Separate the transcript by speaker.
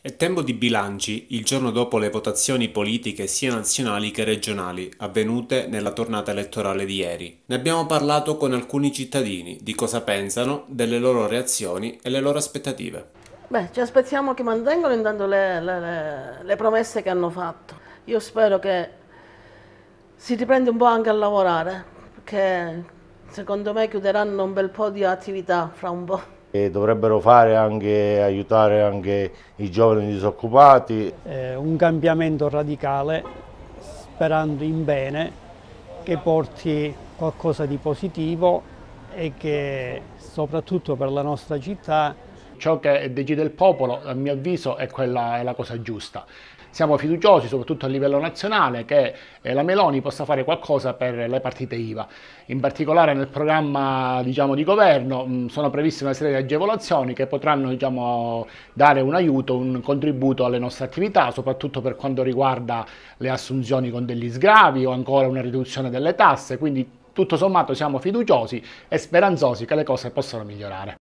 Speaker 1: È tempo di bilanci il giorno dopo le votazioni politiche sia nazionali che regionali avvenute nella tornata elettorale di ieri. Ne abbiamo parlato con alcuni cittadini di cosa pensano, delle loro reazioni e le loro aspettative.
Speaker 2: Beh, ci aspettiamo che mantengano intanto le, le, le, le promesse che hanno fatto. Io spero che si riprenda un po' anche a lavorare, perché secondo me chiuderanno un bel po' di attività fra un po'.
Speaker 3: E dovrebbero fare anche, aiutare anche i giovani disoccupati.
Speaker 4: Eh, un cambiamento radicale, sperando in bene, che porti qualcosa di positivo e che soprattutto per la nostra città
Speaker 5: ciò che decide il popolo, a mio avviso, è, quella, è la cosa giusta. Siamo fiduciosi, soprattutto a livello nazionale, che eh, la Meloni possa fare qualcosa per le partite IVA. In particolare nel programma diciamo, di governo mh, sono previste una serie di agevolazioni che potranno diciamo, dare un aiuto, un contributo alle nostre attività, soprattutto per quanto riguarda le assunzioni con degli sgravi o ancora una riduzione delle tasse. Quindi tutto sommato siamo fiduciosi e speranzosi che le cose possano migliorare.